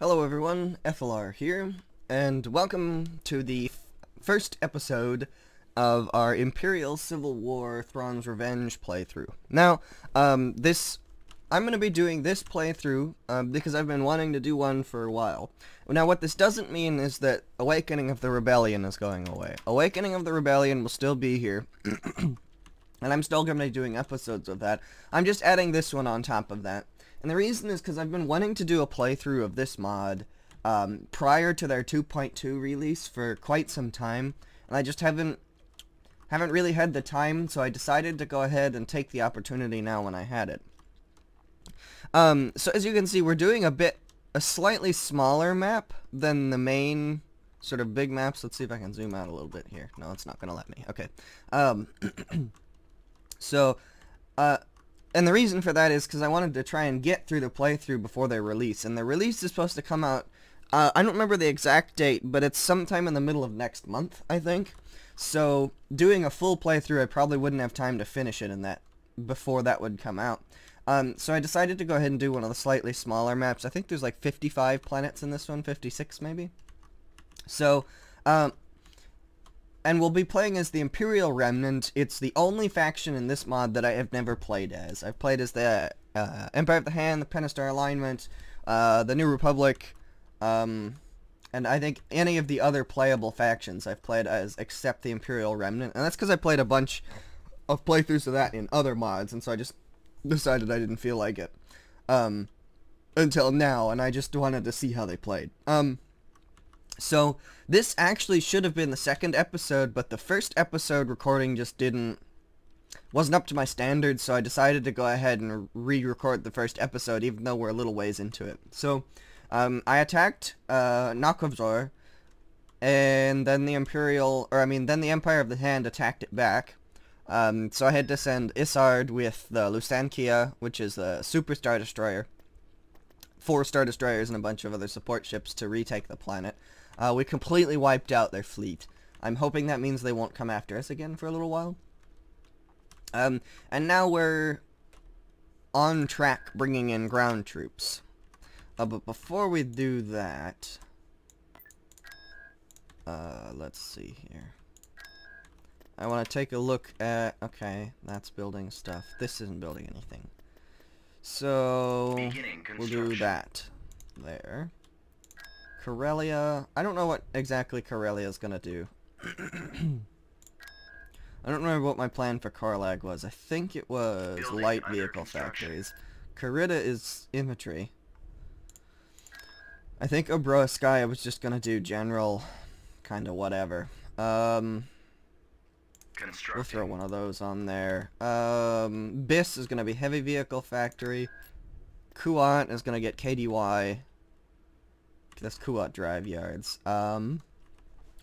Hello everyone, Ethalar here, and welcome to the first episode of our Imperial Civil War Thrawn's Revenge playthrough. Now, um, this, I'm going to be doing this playthrough um, because I've been wanting to do one for a while. Now, what this doesn't mean is that Awakening of the Rebellion is going away. Awakening of the Rebellion will still be here, and I'm still going to be doing episodes of that. I'm just adding this one on top of that. And the reason is because I've been wanting to do a playthrough of this mod um, prior to their 2.2 release for quite some time, and I just haven't haven't really had the time, so I decided to go ahead and take the opportunity now when I had it. Um, so as you can see, we're doing a bit, a slightly smaller map than the main sort of big maps. Let's see if I can zoom out a little bit here. No, it's not going to let me. Okay. Um, so, uh, and the reason for that is because I wanted to try and get through the playthrough before their release. And the release is supposed to come out, uh, I don't remember the exact date, but it's sometime in the middle of next month, I think. So doing a full playthrough, I probably wouldn't have time to finish it in that before that would come out. Um, so I decided to go ahead and do one of the slightly smaller maps. I think there's like 55 planets in this one, 56 maybe. So, um, and we'll be playing as the Imperial Remnant. It's the only faction in this mod that I have never played as. I've played as the uh, Empire of the Hand, the Pentastar Alignment, uh, the New Republic, um, and I think any of the other playable factions I've played as except the Imperial Remnant. And that's because I played a bunch of playthroughs of that in other mods, and so I just decided I didn't feel like it um, until now, and I just wanted to see how they played. Um, so this actually should have been the second episode, but the first episode recording just didn't wasn't up to my standards, so I decided to go ahead and re-record the first episode, even though we're a little ways into it. So um, I attacked uh, Nakovzor, and then the Imperial, or I mean, then the Empire of the Hand attacked it back. Um, so I had to send Isard with the Lusankya, which is a Super Star Destroyer, four Star Destroyers and a bunch of other support ships to retake the planet. Uh, we completely wiped out their fleet. I'm hoping that means they won't come after us again for a little while. Um, and now we're on track bringing in ground troops. Uh, but before we do that, uh, let's see here. I want to take a look at, okay, that's building stuff. This isn't building anything. So, we'll do that there. Corellia, I don't know what exactly Corellia is going to do. I don't remember what my plan for Karlag was. I think it was Building light vehicle factories. Carida is infantry. I think Obroa was just gonna do general, kind of whatever. Um, we'll throw one of those on there. Um, Byss is gonna be heavy vehicle factory. Kuat is gonna get KDY. That's Kuat drive yards. Um,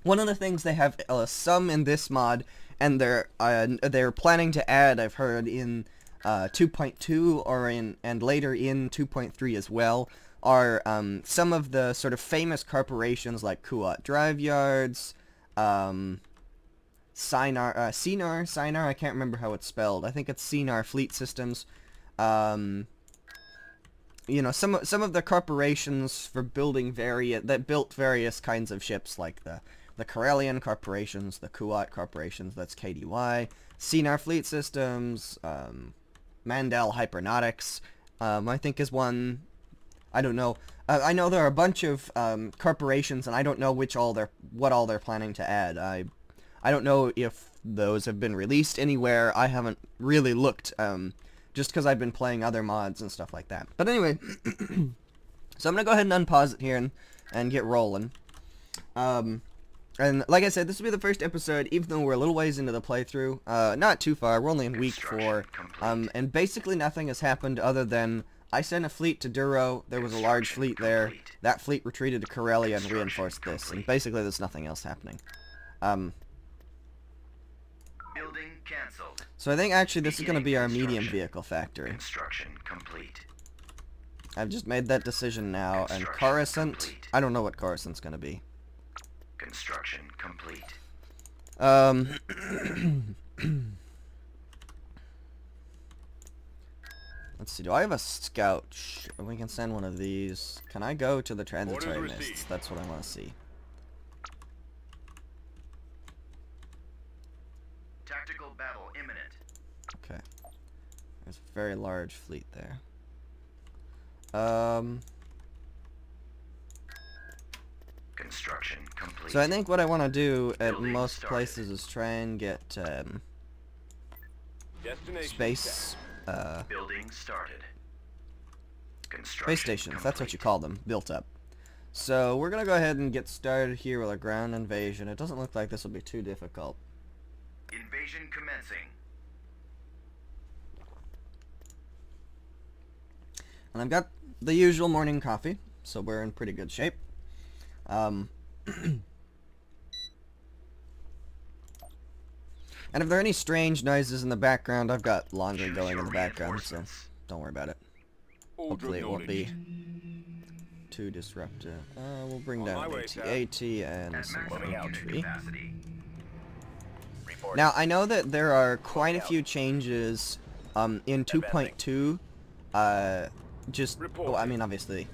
one of the things they have uh, some in this mod, and they're uh, they're planning to add, I've heard in uh, 2.2 or in and later in 2.3 as well, are um, some of the sort of famous corporations like Kuat Drive Yards, um, Sienar, uh, Sienar, Sienar, I can't remember how it's spelled. I think it's Sienar Fleet Systems. Um, you know, some some of the corporations for building various that built various kinds of ships, like the the Corellian corporations, the Kuat corporations, that's KDY, Sienar Fleet Systems, um, Mandal Hypernautics, um, I think is one I don't know. Uh, I know there are a bunch of um, corporations, and I don't know which all they're what all they're planning to add. I I don't know if those have been released anywhere. I haven't really looked, um, just because I've been playing other mods and stuff like that. But anyway, so I'm gonna go ahead and unpause it here and and get rolling. Um, and like I said, this will be the first episode, even though we're a little ways into the playthrough. Uh, not too far. We're only in week four. Um, and basically nothing has happened other than I sent a fleet to Duro. There was a large fleet there. That fleet retreated to Corellia and reinforced this. And basically, there's nothing else happening. Um, Building canceled. So I think actually this is going to be our medium vehicle factory. Construction complete. I've just made that decision now. And Coruscant, I don't know what Coruscant's going to be. Construction complete. Um... Let's see. Do I have a scout? We can send one of these. Can I go to the transitory mists? That's what I want to see. Tactical battle imminent. Okay. There's a very large fleet there. Um. Construction complete. So I think what I want to do at Building most started. places is try and get um, space uh, Building started. Construction space stations. That's what you call them, built up. So we're gonna go ahead and get started here with a ground invasion. It doesn't look like this will be too difficult. Invasion commencing. And I've got the usual morning coffee, so we're in pretty good shape. Um, and if there are any strange noises in the background, I've got laundry Choose going in the background, so don't worry about it. Order Hopefully it won't be too disruptive. Uh, we'll bring On down my an way, sir. AT and At some maximum unit infantry. capacity. Now, I know that there are quite a few changes um, in 2.2. Uh, just, well, I mean, obviously,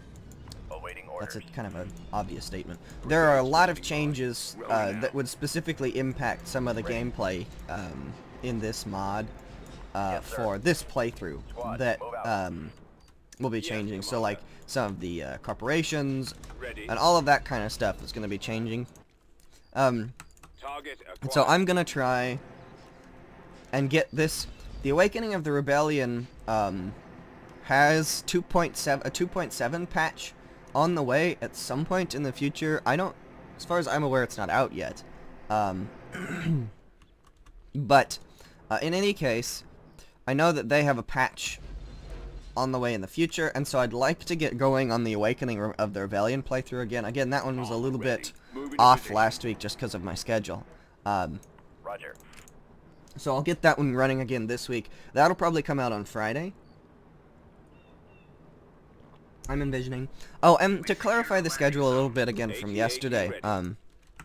that's a kind of an obvious statement. There are a lot of changes uh, that would specifically impact some of the gameplay um, in this mod uh, for this playthrough that um, will be changing. So, like, some of the uh, corporations and all of that kind of stuff is going to be changing. Um, and so I'm gonna try and get this. The Awakening of the Rebellion um, has 2.7 a 2.7 patch on the way at some point in the future. I don't, as far as I'm aware, it's not out yet. Um, but uh, in any case, I know that they have a patch on the way in the future, and so I'd like to get going on the Awakening of the Rebellion playthrough again. Again, that one was a little bit off last week just because of my schedule. Um, Roger. so I'll get that one running again this week. That'll probably come out on Friday. I'm envisioning. Oh, and to clarify the schedule a little bit again from yesterday, um,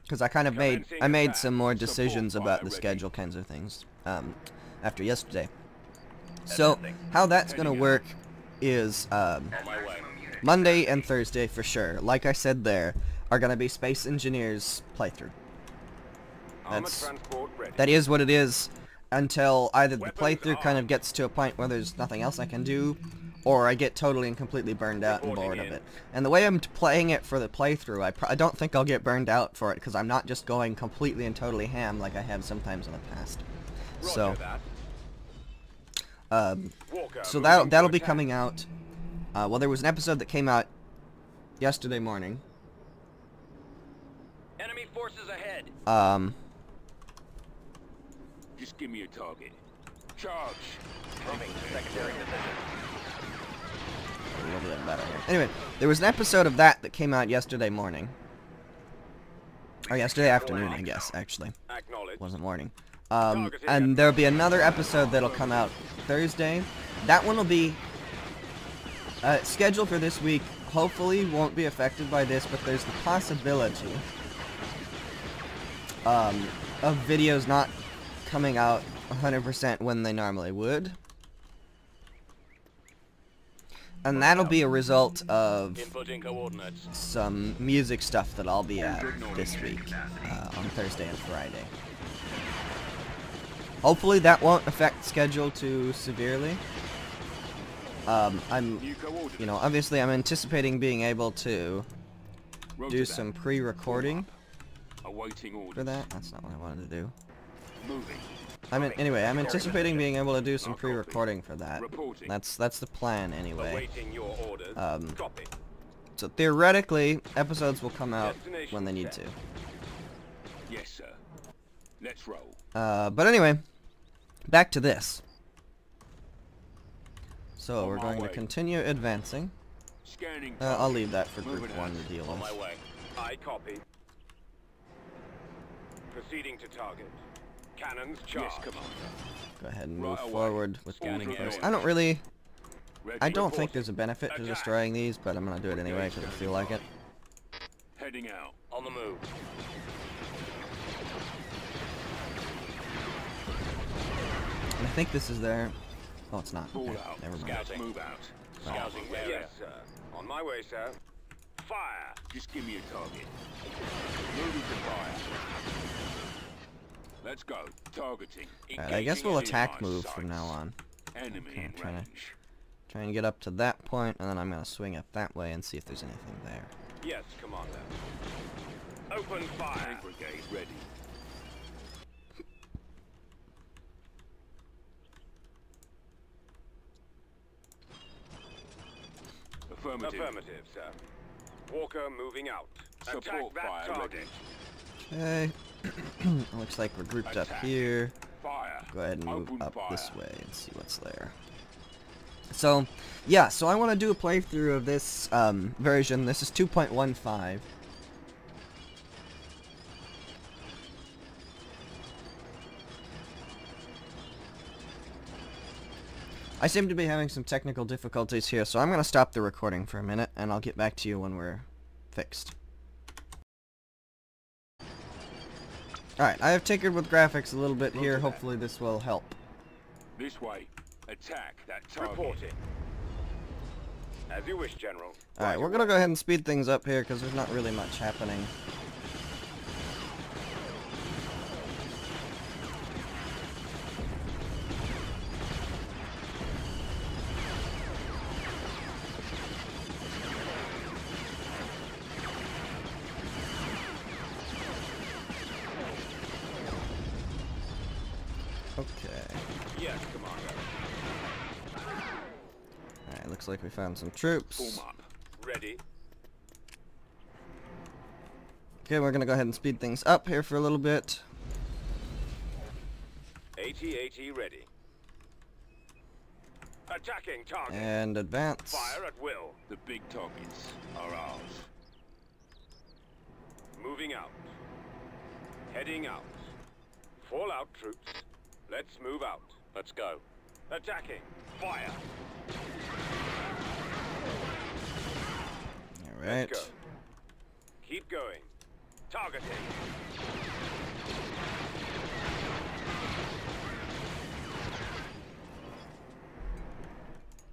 because I kind of made I made some more decisions about the schedule kinds of things, um, after yesterday. So how that's gonna work is um, At my way. maximum unit Monday and Thursday for sure. Like I said, there are gonna be Space Engineers playthrough. That's- That is what it is until either the playthrough kind of gets to a point where there's nothing else I can do, or I get totally and completely burned out and bored of it. And the way I'm playing it for the playthrough, I, pr- I don't think I'll get burned out for it because I'm not just going completely and totally ham like I have sometimes in the past. So, that. um, Walker so that'll that'll be coming out. Uh, well, there was an episode that came out yesterday morning. Enemy forces ahead. Um, Just give me a target. Charge. moving to secondary position. A little bit better here. Anyway, there was an episode of that that came out yesterday morning. Or yesterday afternoon, I guess, actually. Acknowledge. wasn't morning. Um, and there'll be another episode that'll come out Thursday. That one will be uh, scheduled for this week. Hopefully, won't be affected by this, but there's the possibility um, of videos not coming out 100% when they normally would. And that'll be a result of some music stuff that I'll be at this week uh, on Thursday and Friday. Hopefully that won't affect schedule too severely. Um, I'm, you know, obviously I'm anticipating being able to do some pre-recording for that. That's not what I wanted to do. Moving. I mean, anyway, I'm anticipating being able to do some pre-recording for that. That's that's the plan anyway. Awaiting your orders. Um, So theoretically, episodes will come out when they need to. Yes, sir. Let's roll. Uh, but anyway, back to this. So we're going to continue advancing. Uh, I'll leave that for Group 1 to deal with. I copy. Proceeding to target. Cannons charged. Yes, Commander. Go ahead and move away. forward with Scanning moving first. I don't really... I don't think there's a benefit to destroying these, but I'm going to do it anyway because I feel like it. Heading out. On the move. And I think this is their Oh, it's not. Okay, never mind. Scouts move out. Scouting area. Yes, sir. On my way, sir. Fire! Just give me a target. Moving to fire. Let's go. Targeting. Alright, I guess we'll attack line move from now on. Enemy Okay, in trying to- range. Try and get up to that point, and then I'm gonna swing up that way and see if there's anything there. Yes, Commander. Open fire! Tank brigade ready. Affirmative. Affirmative, sir. Walker moving out. Support Attack that fire target. Okay. Looks like we're grouped up here. Fire. Go ahead and move Open up fire. this way and see what's there. So, yeah, so I want to do a playthrough of this um, version. This is 2.15. I seem to be having some technical difficulties here, so I'm going to stop the recording for a minute, and I'll get back to you when we're fixed. Alright, I have tinkered with graphics a little bit here. Roger that. Hopefully this will help. This way. Attack that target. Reporting. As you wish, General. Alright, we're gonna go ahead and speed things up here because there's not really much happening. Found some troops. Ready. Okay, we're gonna go ahead and speed things up here for a little bit. AT-AT ready. Attacking target. And advance. Fire at will. The big targets are ours. Moving out. Heading out. Fall out, troops. Let's move out. Let's go. Attacking. Fire. Let's go. Keep going. Targeting.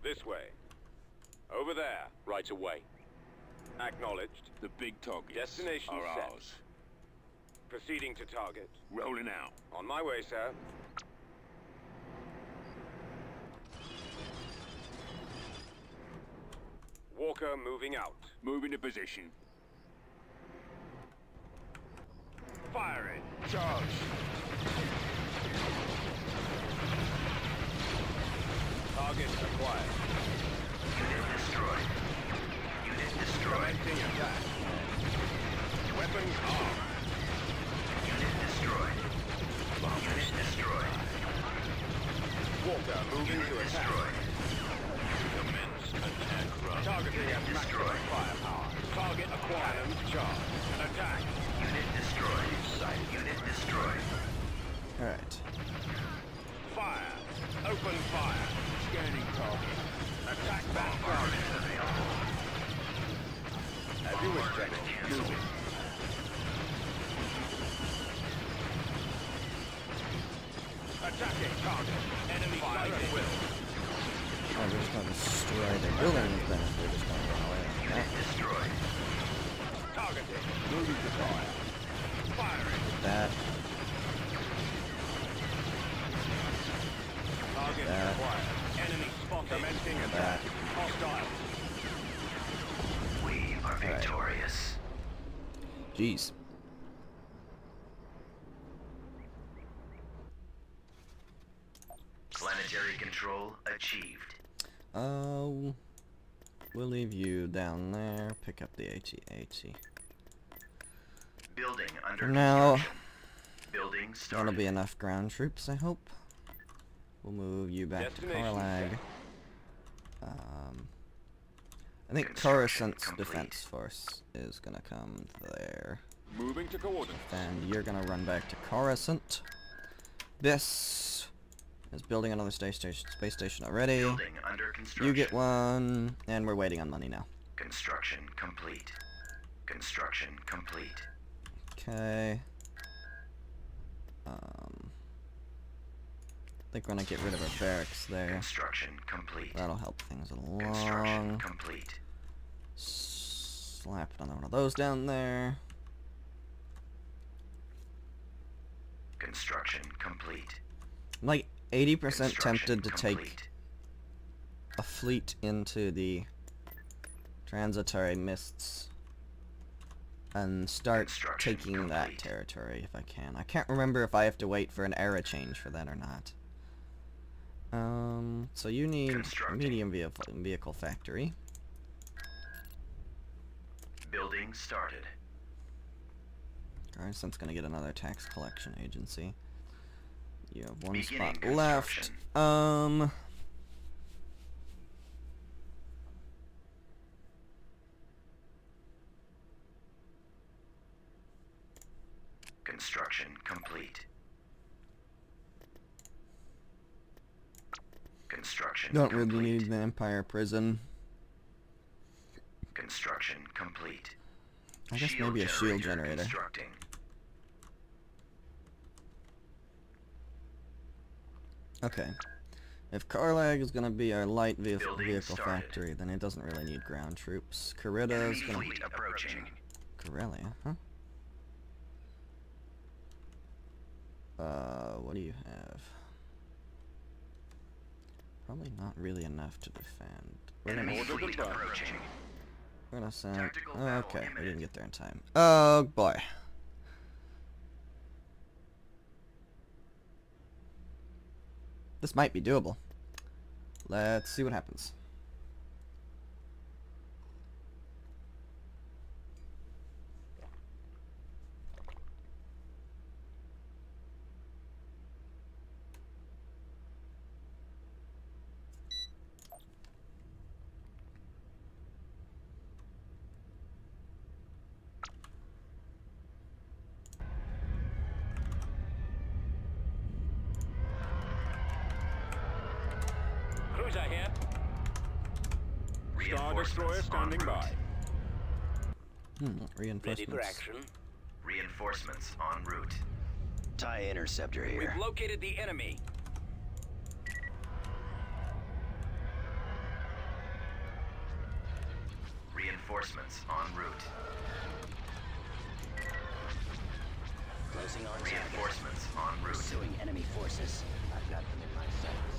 This way. Over there. Right away. Acknowledged. The big targets Destination are set. ours. Proceeding to target. Rolling out. On my way, sir. Walker moving out. Moving to position. Firing. Charge. Target acquired. Unit destroyed. Unit destroyed. Commencing attack. Weapons armed. Unit destroyed. Bomb Unit destroyed. Walker moving Unit to attack. Destroyed. Commence attack run. Targeting at maximum firepower. Target acquired. Charge. Attack. Unit destroyed. Side. Unit destroyed. Alright. Fire. Open fire. Scanning target. Attack that target. As you wish, Moving. Attacking target. Enemy fire at will. Oh, we're just gonna destroy their buildings then they're just gonna run away that. Moving to fire. Firing. That. Target That. attack. Hostile. We are victorious. Jeez. Planetary control achieved. Oh, we'll leave you down there. Pick up the AT-AT. Building under For now, construction. Building started. that'll be enough ground troops, I hope. We'll move you back to Destination Karlag. set. Um, I think Construction Coruscant's complete. defense force is gonna come there. Moving to coordinates. And you're gonna run back to Coruscant. This is building another space station, space station already. Building under construction. You get one, and we're waiting on money now. Construction complete. Construction complete. Okay. Um, think we're gonna get rid of our barracks there. Construction complete. That'll help things along. Construction complete. Slap another one of those down there. Construction complete. I'm like 80% tempted to take a fleet into the transitory mists and start taking that territory if I can. I can't remember if I have to wait for an era change for that or not. Um, so you need Constructing. medium vehicle, vehicle factory. Building started. Garrison's gonna get another tax collection agency. You have one Beginning spot left. construction. Um, Construction complete. Construction don't complete. really need the Empire prison. Construction complete. I guess maybe a shield generator. Okay. If Karlag is gonna be our light vehicle, Building vehicle started. factory, then it doesn't really need ground troops. Carida is gonna fleet approaching. Corellia, huh? Uh, what do you have? Probably not really enough to defend. We're gonna, Enemy Order the fleet approaching. we're gonna send. Oh, okay, we didn't get there in time. Oh boy. This might be doable. Let's see what happens. Cruiser here. Star Destroyer standing by. Hmm, Ready reinforcements. for action. Reinforcements en route. TIE interceptor here. We've located the enemy. Reinforcements en route. Closing on target. Reinforcements en route. Pursuing enemy forces. I've got them in my sights.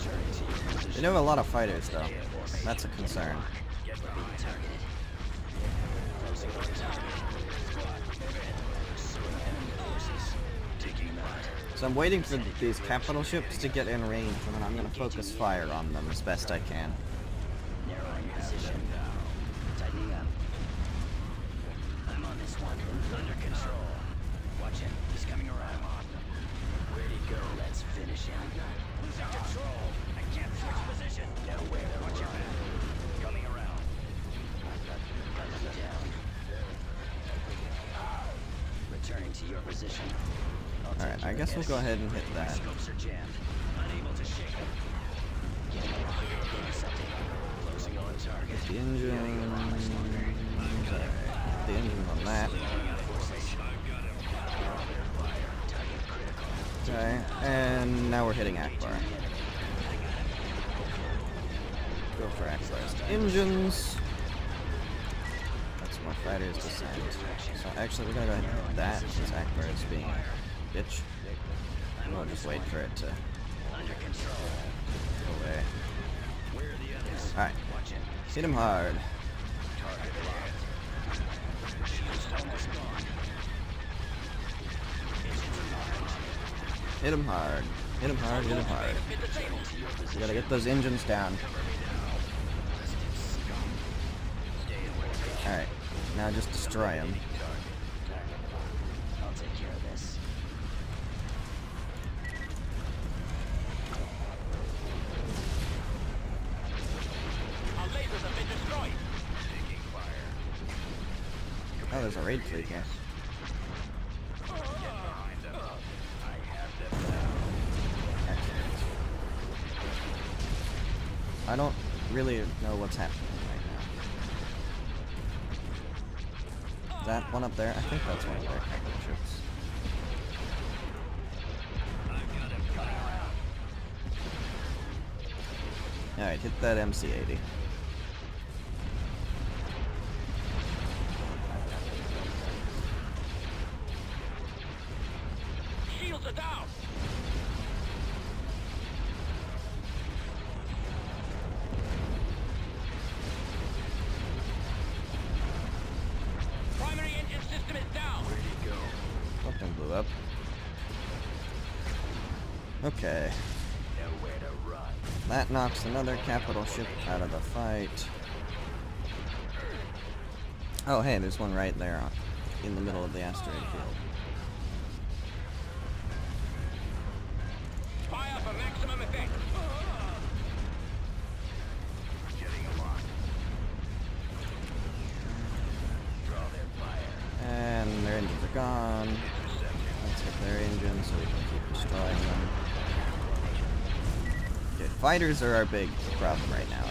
To They have a lot of fighters though. That's a concern. So I'm waiting for these capital ships to get in range, and then I'm gonna focus fire on them as best I can. Go ahead and hit that. scopes are jammed. Unable to shake them. Intercepting. Closing on target. The engines. Alright, the engines on that. Okay, and now we're hitting Ackbar. Go for Ackbar's engines. That's more fighters to send. So actually, we're gonna go ahead and hit that since Ackbar is being a bitch. We'll just wait for it to Under control. go away. Where are the others? Alright, Watch him. hit him hard. Target locked. Shield's almost gone. Engines are behind. Hit him hard. Hit him hard, hit him hard. Returning to your We position. gotta get those engines down. Alright, now just destroy him. Oh, there's a raid fleet here. I don't really know what's happening right now. That one up there? I think that's one of their capital ships. Alright, hit that MC-80. Okay. That knocks another capital ship out of the fight. Oh, hey, there's one right there uh, in the middle of the asteroid field. Fighters are our big problem right now.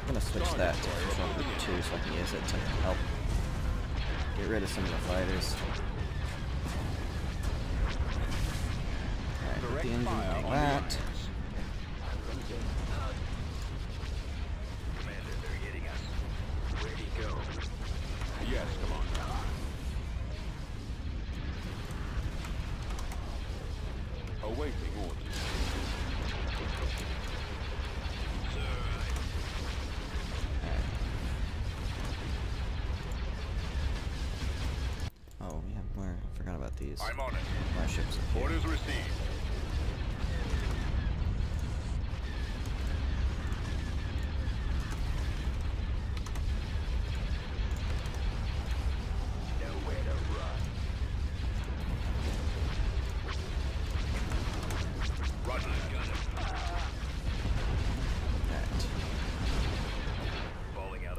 I'm gonna switch that to control group 2 so I can use it to help get rid of some of the fighters. Alright, the engine like that.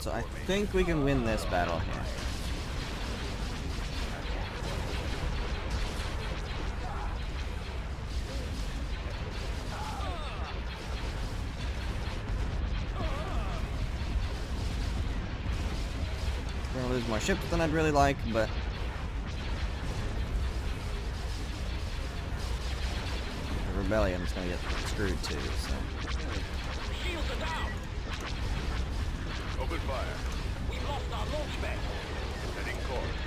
So I think we can win this battle here. Gonna lose more ships than I'd really like, but the rebellion's gonna get screwed too. So Open fire. We've lost our launch bay! Heading course.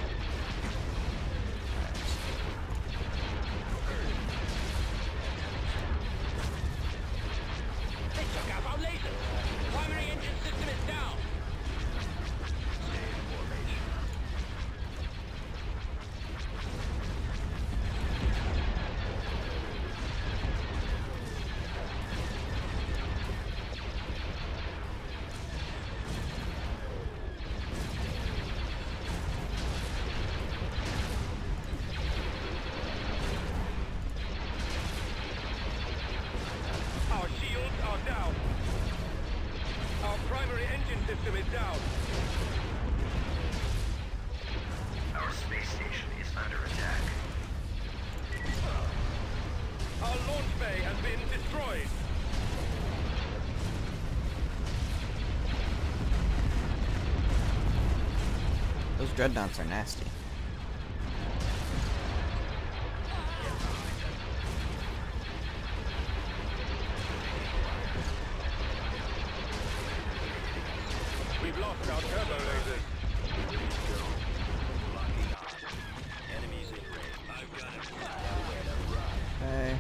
They took out our lasers! Primary engine system is down! Stay in formation. Our shields are down. Our primary engine system is down. Our space station is under attack. Our launch bay has been destroyed. those dreadnoughts are nasty. We've lost our turbo lasers. Locking on. Enemies in range. I've got it. Nowhere to run. Okay.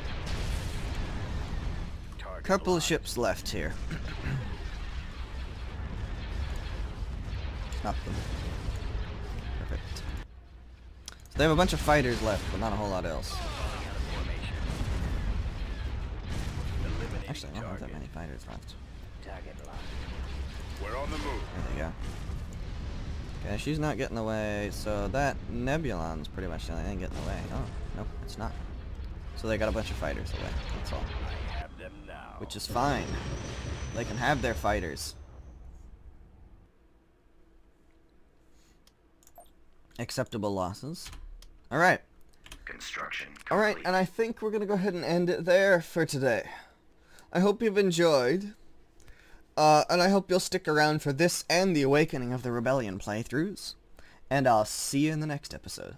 Couple of ships left here. Stop them. Perfect. So they have a bunch of fighters left, but not a whole lot else. Falling out of formation. Eliminating Actually, I don't have that many fighters left. Target. We're on the move. There they go. Okay, she's not getting away, so that Nebulon's pretty much the only thing getting away. Oh, nope, it's not. So they got a bunch of fighters away. That's all. I have them now. Which is fine. They can have their fighters. Acceptable losses. Alright. Construction Alright, and I think we're gonna go ahead and end it there for today. I hope you've enjoyed. Uh, and I hope you'll stick around for this and the Awakening of the Rebellion playthroughs. And I'll see you in the next episode.